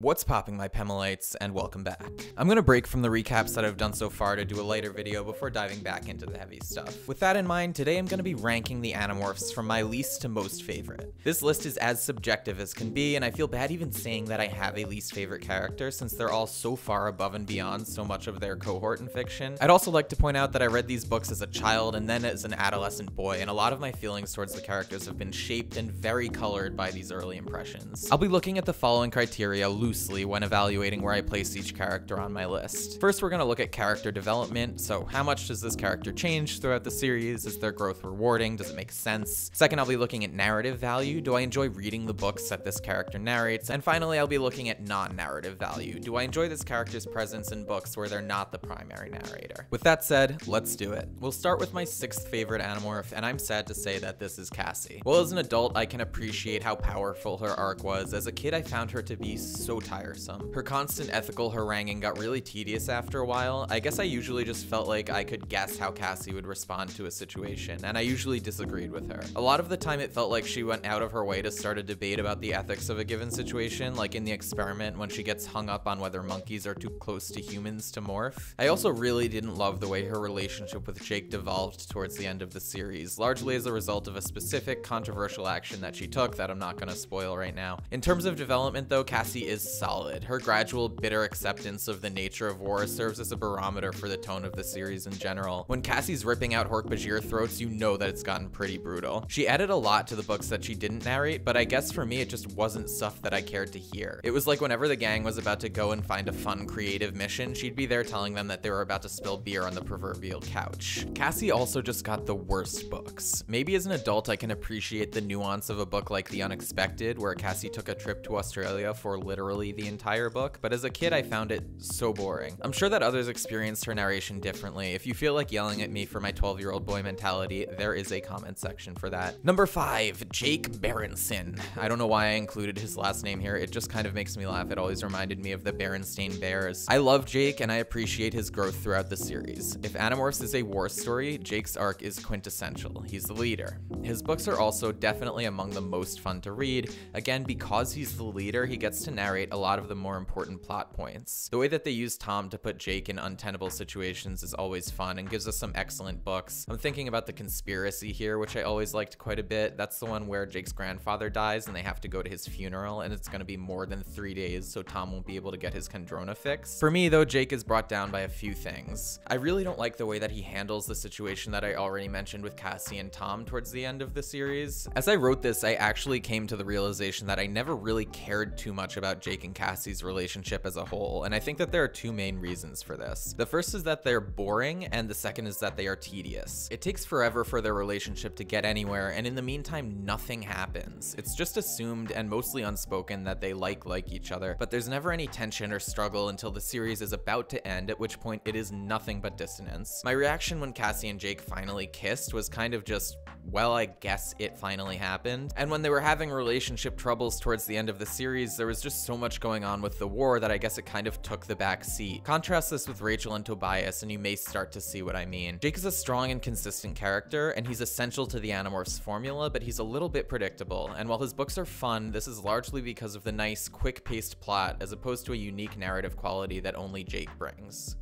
What's popping my Pemalites and welcome back. I'm gonna break from the recaps that I've done so far to do a lighter video before diving back into the heavy stuff. With that in mind, today I'm gonna be ranking the Animorphs from my least to most favorite. This list is as subjective as can be and I feel bad even saying that I have a least favorite character since they're all so far above and beyond so much of their cohort in fiction. I'd also like to point out that I read these books as a child and then as an adolescent boy and a lot of my feelings towards the characters have been shaped and very colored by these early impressions. I'll be looking at the following criteria loosely when evaluating where I place each character on my list. First, we're going to look at character development. So, how much does this character change throughout the series? Is their growth rewarding? Does it make sense? Second, I'll be looking at narrative value. Do I enjoy reading the books that this character narrates? And finally, I'll be looking at non narrative value. Do I enjoy this character's presence in books where they're not the primary narrator? With that said, let's do it. We'll start with my sixth favorite Animorph, and I'm sad to say that this is Cassie. Well, as an adult, I can appreciate how powerful her arc was. As a kid, I found her to be so tiresome. Her constant ethical haranguing got really tedious after a while. I guess I usually just felt like I could guess how Cassie would respond to a situation, and I usually disagreed with her. A lot of the time it felt like she went out of her way to start a debate about the ethics of a given situation, like in the experiment when she gets hung up on whether monkeys are too close to humans to morph. I also really didn't love the way her relationship with Jake devolved towards the end of the series, largely as a result of a specific controversial action that she took that I'm not going to spoil right now. In terms of development though, Cassie is solid. Her gradual, bitter acceptance of the nature of war serves as a barometer for the tone of the series in general. When Cassie's ripping out Hork-Bajir throats, you know that it's gotten pretty brutal. She added a lot to the books that she didn't narrate, but I guess for me it just wasn't stuff that I cared to hear. It was like whenever the gang was about to go and find a fun, creative mission, she'd be there telling them that they were about to spill beer on the proverbial couch. Cassie also just got the worst books. Maybe as an adult I can appreciate the nuance of a book like The Unexpected, where Cassie took a trip to Australia for literally the entire book, but as a kid I found it so boring. I'm sure that others experienced her narration differently. If you feel like yelling at me for my 12 year old boy mentality, there is a comment section for that. Number five, Jake Berenson. I don't know why I included his last name here. It just kind of makes me laugh. It always reminded me of the Berenstain Bears. I love Jake and I appreciate his growth throughout the series. If Animorphs is a war story, Jake's arc is quintessential. He's the leader. His books are also definitely among the most fun to read. Again, because he's the leader, he gets to narrate a lot of the more important plot points. The way that they use Tom to put Jake in untenable situations is always fun and gives us some excellent books. I'm thinking about The Conspiracy here, which I always liked quite a bit. That's the one where Jake's grandfather dies and they have to go to his funeral and it's going to be more than three days so Tom won't be able to get his Kandrona fix. For me though, Jake is brought down by a few things. I really don't like the way that he handles the situation that I already mentioned with Cassie and Tom towards the end of the series. As I wrote this, I actually came to the realization that I never really cared too much about Jake and Cassie's relationship as a whole, and I think that there are two main reasons for this. The first is that they're boring, and the second is that they are tedious. It takes forever for their relationship to get anywhere, and in the meantime, nothing happens. It's just assumed and mostly unspoken that they like like each other, but there's never any tension or struggle until the series is about to end, at which point it is nothing but dissonance. My reaction when Cassie and Jake finally kissed was kind of just, well, I guess it finally happened. And when they were having relationship troubles towards the end of the series, there was just so much going on with the war that I guess it kind of took the back seat. Contrast this with Rachel and Tobias and you may start to see what I mean. Jake is a strong and consistent character and he's essential to the Animorphs formula, but he's a little bit predictable. And while his books are fun, this is largely because of the nice, quick-paced plot as opposed to a unique narrative quality that only Jake brings.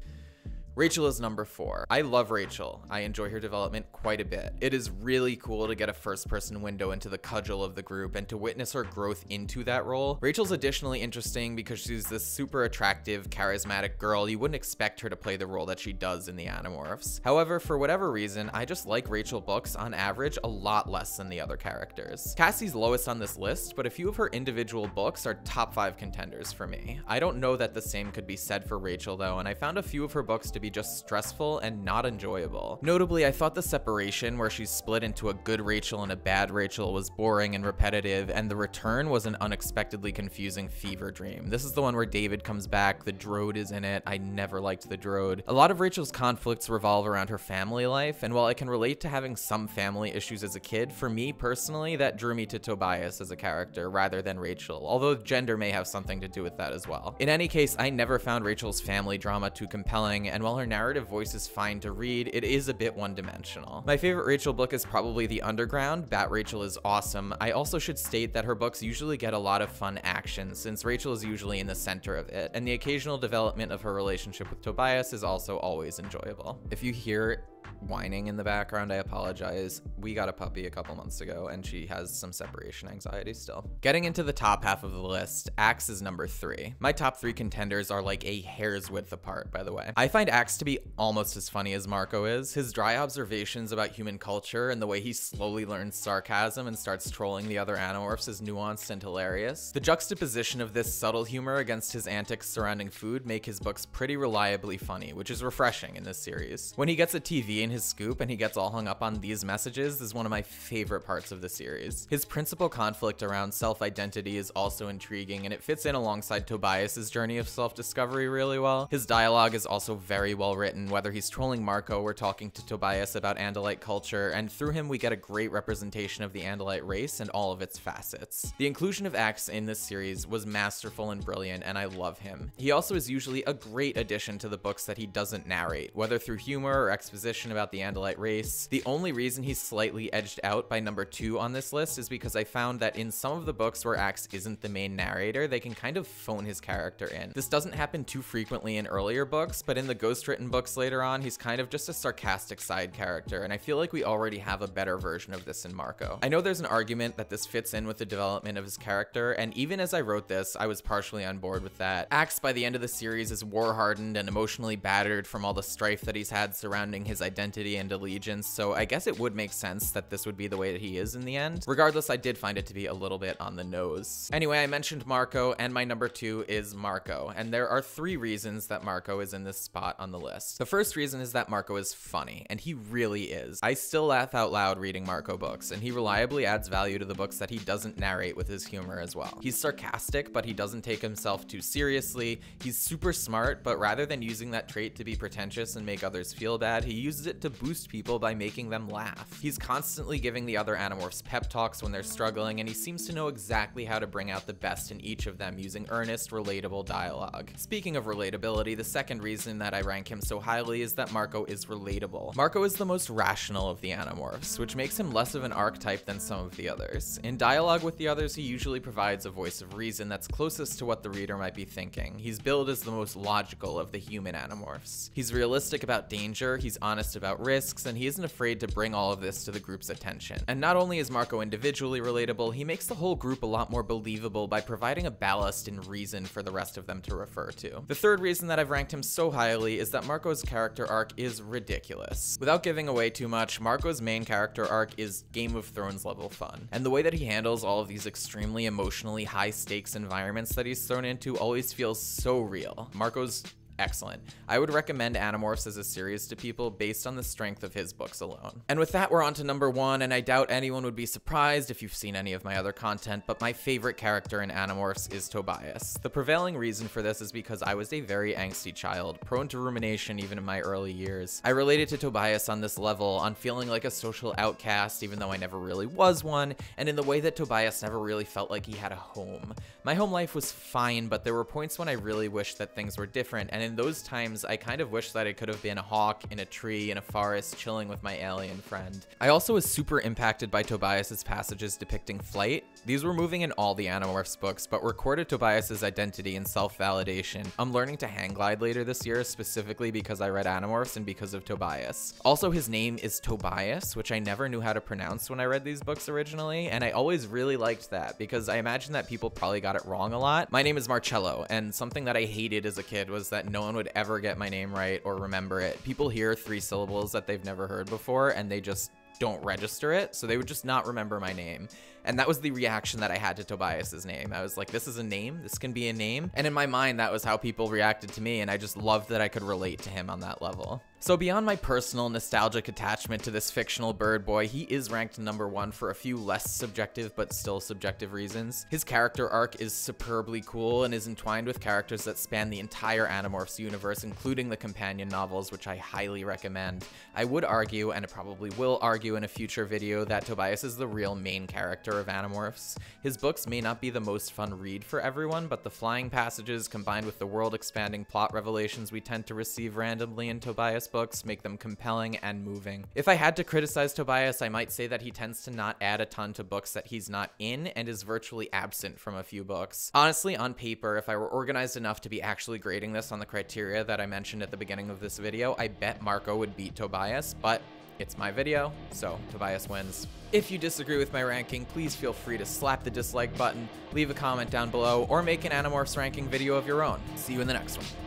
Rachel is number four. I love Rachel. I enjoy her development quite a bit. It is really cool to get a first person window into the cudgel of the group and to witness her growth into that role. Rachel's additionally interesting because she's this super attractive, charismatic girl. You wouldn't expect her to play the role that she does in the Animorphs. However, for whatever reason, I just like Rachel books on average a lot less than the other characters. Cassie's lowest on this list, but a few of her individual books are top five contenders for me. I don't know that the same could be said for Rachel though, and I found a few of her books to be be just stressful and not enjoyable. Notably, I thought the separation where she's split into a good Rachel and a bad Rachel was boring and repetitive, and the return was an unexpectedly confusing fever dream. This is the one where David comes back, the Drode is in it, I never liked the Drode. A lot of Rachel's conflicts revolve around her family life, and while I can relate to having some family issues as a kid, for me personally, that drew me to Tobias as a character rather than Rachel, although gender may have something to do with that as well. In any case, I never found Rachel's family drama too compelling, and while her narrative voice is fine to read, it is a bit one-dimensional. My favorite Rachel book is probably The Underground. Bat Rachel is awesome. I also should state that her books usually get a lot of fun action, since Rachel is usually in the center of it, and the occasional development of her relationship with Tobias is also always enjoyable. If you hear whining in the background. I apologize. We got a puppy a couple months ago and she has some separation anxiety still. Getting into the top half of the list, Ax is number three. My top three contenders are like a hair's width apart, by the way. I find Ax to be almost as funny as Marco is. His dry observations about human culture and the way he slowly learns sarcasm and starts trolling the other Animorphs is nuanced and hilarious. The juxtaposition of this subtle humor against his antics surrounding food make his books pretty reliably funny, which is refreshing in this series. When he gets a TV in his scoop and he gets all hung up on these messages is one of my favorite parts of the series. His principal conflict around self-identity is also intriguing and it fits in alongside Tobias's journey of self-discovery really well. His dialogue is also very well written, whether he's trolling Marco or talking to Tobias about Andalite culture, and through him we get a great representation of the Andalite race and all of its facets. The inclusion of Ax in this series was masterful and brilliant, and I love him. He also is usually a great addition to the books that he doesn't narrate, whether through humor or exposition about the Andalite race. The only reason he's slightly edged out by number two on this list is because I found that in some of the books where Ax isn't the main narrator, they can kind of phone his character in. This doesn't happen too frequently in earlier books, but in the ghost-written books later on, he's kind of just a sarcastic side character, and I feel like we already have a better version of this in Marco. I know there's an argument that this fits in with the development of his character, and even as I wrote this, I was partially on board with that. Ax, by the end of the series, is war-hardened and emotionally battered from all the strife that he's had surrounding his identity and and allegiance, so I guess it would make sense that this would be the way that he is in the end. Regardless, I did find it to be a little bit on the nose. Anyway, I mentioned Marco, and my number two is Marco, and there are three reasons that Marco is in this spot on the list. The first reason is that Marco is funny, and he really is. I still laugh out loud reading Marco books, and he reliably adds value to the books that he doesn't narrate with his humor as well. He's sarcastic, but he doesn't take himself too seriously. He's super smart, but rather than using that trait to be pretentious and make others feel bad, he uses it to boost boost people by making them laugh. He's constantly giving the other Animorphs pep talks when they're struggling, and he seems to know exactly how to bring out the best in each of them using earnest, relatable dialogue. Speaking of relatability, the second reason that I rank him so highly is that Marco is relatable. Marco is the most rational of the Animorphs, which makes him less of an archetype than some of the others. In dialogue with the others, he usually provides a voice of reason that's closest to what the reader might be thinking. He's billed as the most logical of the human Animorphs. He's realistic about danger, he's honest about risk, risks, and he isn't afraid to bring all of this to the group's attention. And not only is Marco individually relatable, he makes the whole group a lot more believable by providing a ballast and reason for the rest of them to refer to. The third reason that I've ranked him so highly is that Marco's character arc is ridiculous. Without giving away too much, Marco's main character arc is Game of Thrones level fun. And the way that he handles all of these extremely emotionally high stakes environments that he's thrown into always feels so real. Marco's excellent. I would recommend Animorphs as a series to people based on the strength of his books alone. And with that, we're on to number one, and I doubt anyone would be surprised if you've seen any of my other content, but my favorite character in Animorphs is Tobias. The prevailing reason for this is because I was a very angsty child, prone to rumination even in my early years. I related to Tobias on this level, on feeling like a social outcast, even though I never really was one, and in the way that Tobias never really felt like he had a home. My home life was fine, but there were points when I really wished that things were different, and in those times, I kind of wish that I could have been a hawk in a tree in a forest chilling with my alien friend. I also was super impacted by Tobias's passages depicting flight. These were moving in all the Animorphs books, but recorded Tobias's identity and self-validation. I'm learning to hang glide later this year, specifically because I read Animorphs and because of Tobias. Also, his name is Tobias, which I never knew how to pronounce when I read these books originally, and I always really liked that because I imagine that people probably got it wrong a lot. My name is Marcello, and something that I hated as a kid was that no one would ever get my name right or remember it. People hear three syllables that they've never heard before and they just don't register it, so they would just not remember my name. And that was the reaction that I had to Tobias's name. I was like, this is a name, this can be a name. And in my mind, that was how people reacted to me, and I just loved that I could relate to him on that level. So beyond my personal nostalgic attachment to this fictional bird boy, he is ranked number one for a few less subjective but still subjective reasons. His character arc is superbly cool and is entwined with characters that span the entire Animorphs universe, including the companion novels, which I highly recommend. I would argue, and I probably will argue in a future video, that Tobias is the real main character of Animorphs. His books may not be the most fun read for everyone, but the flying passages combined with the world expanding plot revelations we tend to receive randomly in Tobias books make them compelling and moving. If I had to criticize Tobias, I might say that he tends to not add a ton to books that he's not in and is virtually absent from a few books. Honestly, on paper, if I were organized enough to be actually grading this on the criteria that I mentioned at the beginning of this video, I bet Marco would beat Tobias, but it's my video, so Tobias wins. If you disagree with my ranking, please feel free to slap the dislike button, leave a comment down below, or make an Animorphs ranking video of your own. See you in the next one.